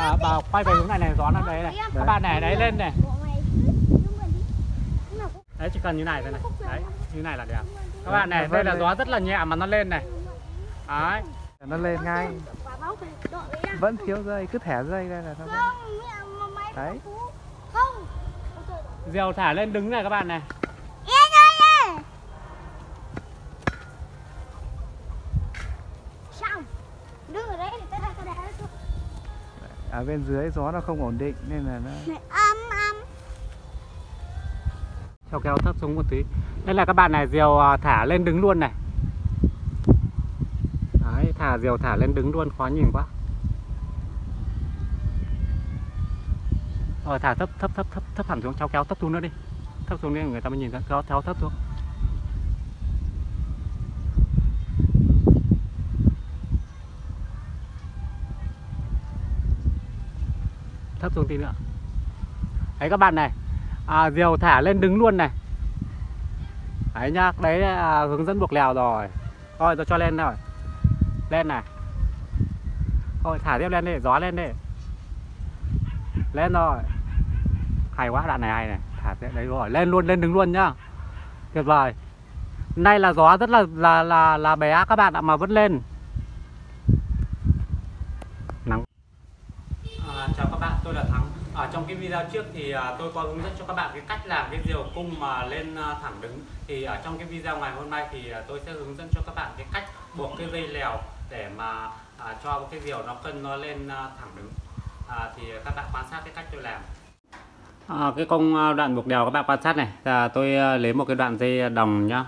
à, bà quay về hướng này này gió nó đấy này. Các bạn này đấy lên này. Đấy chỉ cần như này thôi này. Đấy như này là đẹp. Các bạn này đây là gió rất là nhẹ mà nó lên này. Đấy. Nó lên ngay. Vẫn thiếu dây cứ thẻ dây đây là vẫn... Đấy. Diều thả lên đứng này các bạn này Yên ơi. Sao? Đứng ở đấy để ta ra ta đá xuống. Ở bên dưới gió nó không ổn định nên là nó Này âm âm. theo kéo thấp xuống một tí. Đây là các bạn này diều à, thả lên đứng luôn này. Đấy thả diều thả lên đứng luôn khó nhìn quá. Rồi thả thấp thấp thấp thấp thấp hẳn xuống cháu kéo thấp xuống nữa đi. Thấp xuống đi người ta mới nhìn ra kéo thấp xuống thấp xuống tí nữa. Đấy các bạn này. À, diều thả lên đứng luôn này. Đấy nhá đấy à, hướng dẫn buộc lèo rồi. Thôi tôi cho lên rồi lên này. Thôi thả tiếp lên đi gió lên đi. Lên rồi. Hay quá đoạn này hay này. Thả tiếp đấy rồi lên luôn lên đứng luôn nhá. Tuyệt vời. Nay là gió rất là là là là bé các bạn ạ mà vẫn lên nắng à, chào các bạn tôi là thắng ở trong cái video trước thì à, tôi có hướng dẫn cho các bạn cái cách làm cái diều cung mà lên à, thẳng đứng. Thì ở trong cái video ngày hôm nay thì à, tôi sẽ hướng dẫn cho các bạn cái cách buộc cái dây lèo để mà cho cái diều nó cân nó lên thẳng đứng. À, thì các bạn quan sát cái cách tôi làm. À, cái công đoạn buộc đèo các bạn quan sát này. Là tôi lấy một cái đoạn dây đồng nhá.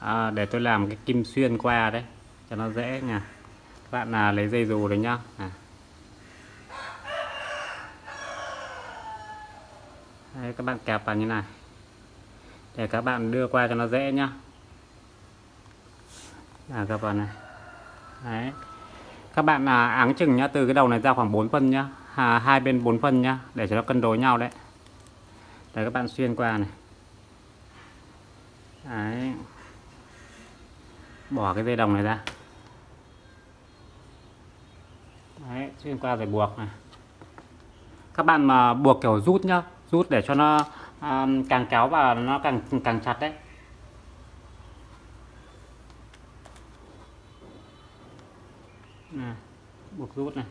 À, để tôi làm cái kim xuyên qua đấy cho nó dễ nha. Các bạn là lấy dây dù đấy nhá. À. Đấy, các bạn kẹp vào như này. Để các bạn đưa qua cho nó dễ nhá. À, các bạn này. Đấy. các bạn là áng chừng nhá từ cái đầu này ra khoảng 4 phân nhá. À, hai bên 4 phân nhá để cho nó cân đối nhau đấy. Để các bạn xuyên qua này. Đấy. Bỏ cái dây đồng này ra. Đấy xuyên qua rồi buộc này. Các bạn mà buộc kiểu rút nhá rút để cho nó à, càng kéo vào nó càng càng chặt đấy. Này, buộc rút này.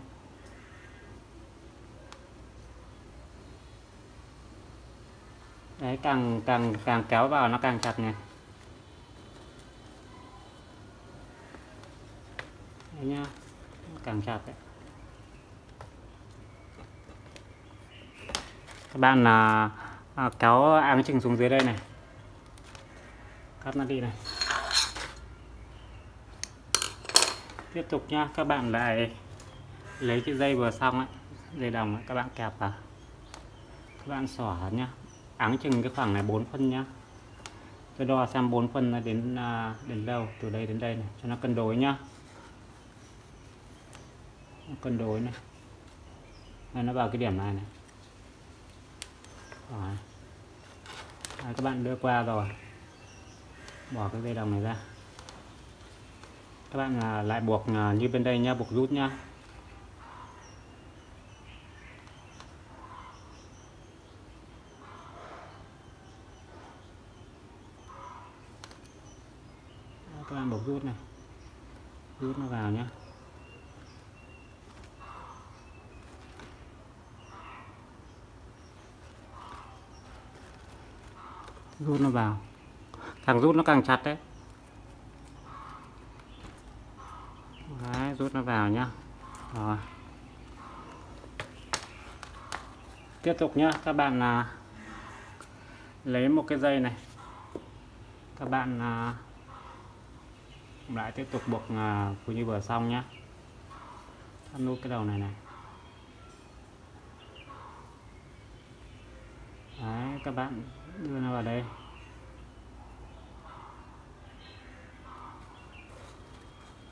Đấy càng càng càng kéo vào nó càng chặt này. Đấy nhá càng chặt đấy. Các bạn là à, kéo áng chừng xuống dưới đây này. Cắt nó đi này. Tiếp tục nhá các bạn lại lấy cái dây vừa xong ấy dây đồng ấy, các bạn kẹp vào. Các bạn xỏ nhá. Áng chừng cái khoảng này 4 phân nhá. Tôi đo xem 4 phân là đến à, đến đâu từ đây đến đây này cho nó cân đối nhá. Cân đối này. Đây, nó vào cái điểm này này. Rồi. Các bạn đưa qua rồi. Bỏ cái dây đồng này ra. Các bạn à, lại buộc à, như bên đây nha buộc rút nhá Đấy, các bạn buộc rút này rút nó vào nhá rút nó vào. Càng rút nó càng chặt đấy. Đấy, rút nó vào nhá. Rồi. Tiếp tục nhá. Các bạn là lấy một cái dây này. Các bạn à, lại tiếp tục buộc à, như vừa xong nhá. Thắt nút cái đầu này này. Đấy, các bạn đưa nó vào đây.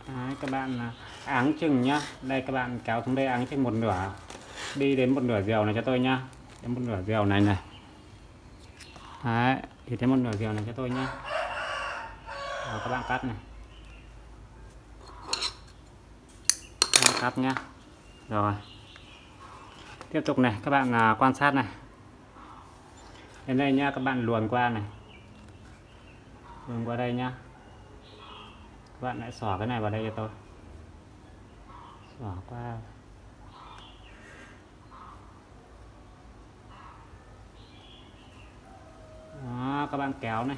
Đấy, các bạn à, áng chừng nhá. Đây các bạn kéo xuống đây áng chừng một nửa. Đi đến một nửa dèo này cho tôi nhá. Đến một nửa dèo này này. Đấy, thì đến một nửa dèo này cho tôi nhá. Rồi, các bạn cắt này. Cắt nhá. Rồi. Tiếp tục này các bạn à, quan sát này đến đây nhá các bạn luồn qua này. Luồn qua đây nhá các bạn lại xỏ cái này vào đây cho tôi. Xỏ qua. Đó, các bạn kéo này.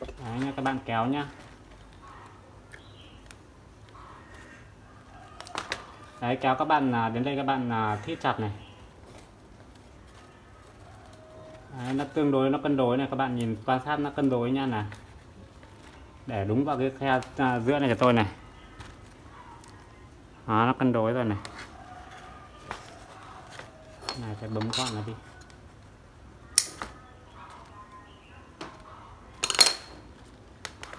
Đấy nha, các bạn kéo nhá đấy, kéo các bạn à, đến đây các bạn à, thít chặt này. Đấy, nó tương đối nó cân đối này các bạn nhìn quan sát nó cân đối nha này. Để đúng vào cái khe à, giữa này cho tôi này. Đó, nó cân đối rồi này. Này sẽ bấm gọn nó đi.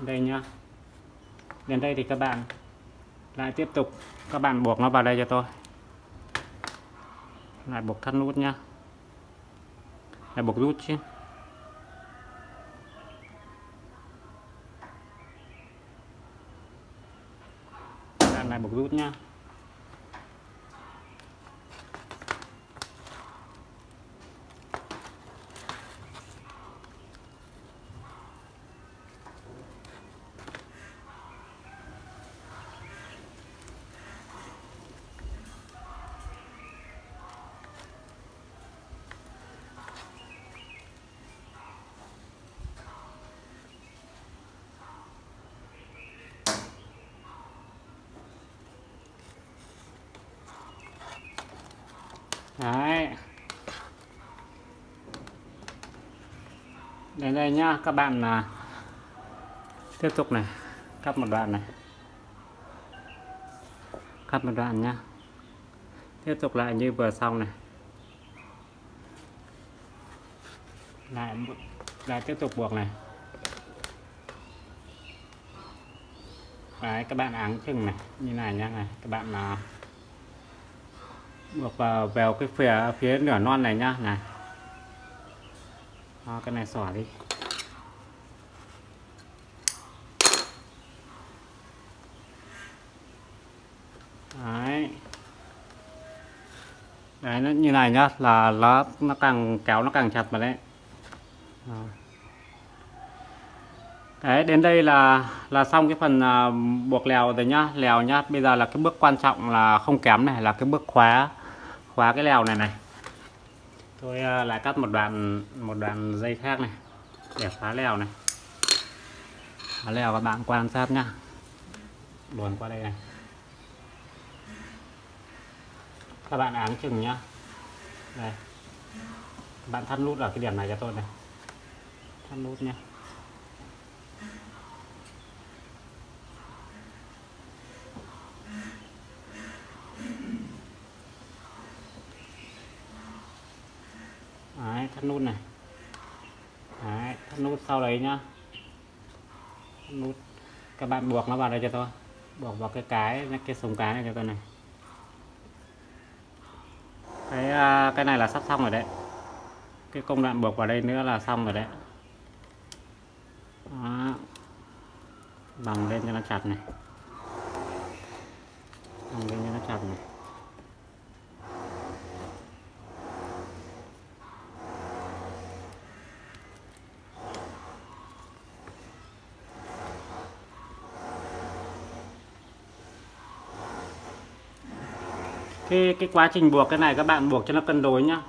Đây nhá. Đến đây thì các bạn lại tiếp tục các bạn buộc nó vào đây cho tôi. Lại buộc thắt nút nhá hay bọc rút chứ. Các này bọc rút nha. Đấy. Đây đây nhá, các bạn là tiếp tục này, cắt một đoạn này. Cắt một đoạn nhá. Tiếp tục lại như vừa xong này. Lại lại tiếp tục buộc này. Đấy, các bạn áng chừng này, như này nhá, này, các bạn là vào vào cái phía phía nửa non này nhá này. À, cái này xỏ đi. Đấy. Đấy nó như này nhá là nó nó càng kéo nó càng chặt vào đấy. À đấy đến đây là là xong cái phần à, buộc lèo rồi nhá. Lèo nhá. Bây giờ là cái bước quan trọng là không kém này là cái bước khóa khóa cái lèo này này. Tôi à, lại cắt một đoạn một đoạn dây khác này để khóa lèo này. Khóa lèo các bạn quan sát nhá. Luồn qua đây này. Các bạn áng chừng nhá. Đây. Các bạn thắt nút ở cái điểm này cho tôi này. Thắt nút nhá Đấy, thắt nút này. Đấy, thắt nút sau đấy nhá. Nút. Các bạn buộc nó vào đây cho tôi. Buộc vào cái cái cái sống cái này cho tôi này. Cái à, cái này là sắp xong rồi đấy. Cái công đoạn buộc vào đây nữa là xong rồi đấy. Đó. bằng lên cho nó chặt này. Bằng lên cho nó chặt này. Cái cái quá trình buộc cái này các bạn buộc cho nó cân đối nhá.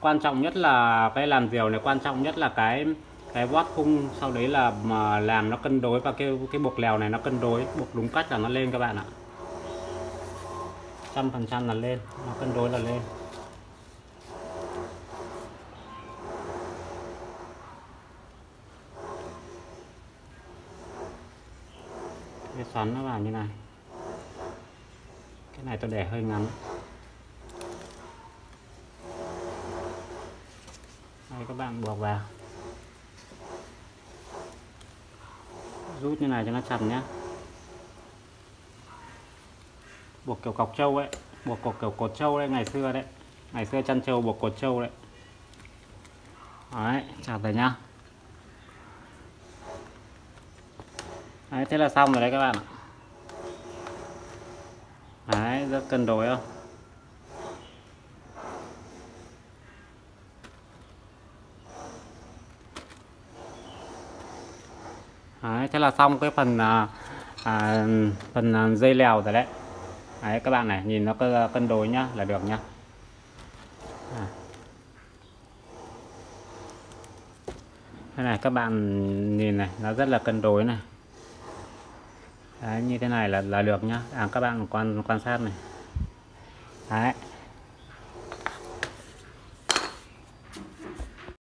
Quan trọng nhất là cái làm diều này, quan trọng nhất là cái cái vót khung sau đấy là mà làm nó cân đối và cái cái buộc lèo này nó cân đối, buộc đúng cách là nó lên các bạn ạ. Trăm phần trăm là lên, nó cân đối là lên. Cái xoắn nó vào như này. Cái này tôi để hơi ngắn. Đây, các bạn buộc vào. Rút như này cho nó chặt nhé buộc kiểu cọc trâu ấy. Buộc cọc kiểu cột trâu đấy, ngày xưa đấy. Ngày xưa chăn trâu buộc cột trâu đấy. Đấy, chặt rồi nhá. Đấy thế là xong rồi đấy các bạn ạ. Đấy rất cân đối không? Đấy, thế là xong cái phần à, à, phần à, dây lèo rồi đấy. Đấy các bạn này nhìn nó à, cân đối nhá là được nhá. À. này các bạn nhìn này nó rất là cân đối này đấy, như thế này là là được nhá. À, các bạn quan quan sát này. Đấy.